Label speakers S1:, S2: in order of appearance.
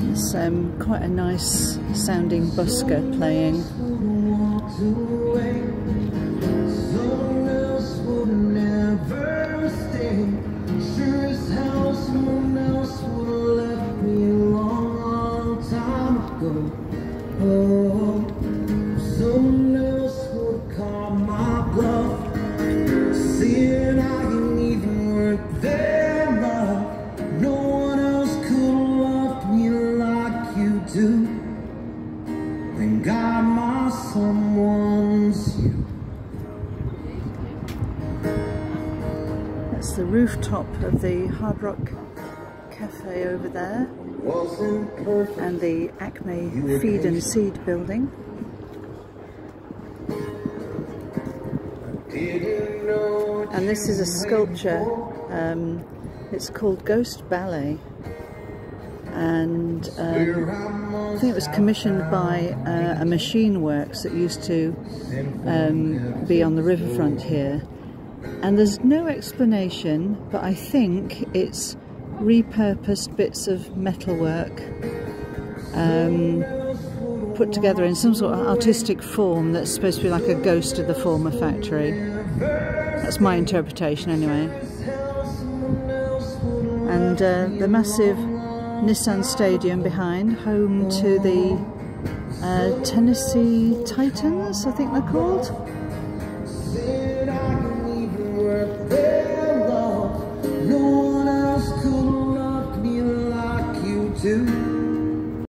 S1: It's um, quite a nice sounding busker playing. That's the rooftop of the Hard Rock Cafe over there. And the Acme Feed and Seed building. And this is a sculpture, um, it's called Ghost Ballet and um, I think it was commissioned by uh, a machine works that used to um, be on the riverfront here. And there's no explanation but I think it's repurposed bits of metalwork um, put together in some sort of artistic form that's supposed to be like a ghost of the former factory. That's my interpretation anyway. And uh, the massive Nissan Stadium behind, home to the uh, Tennessee Titans, I think they're called.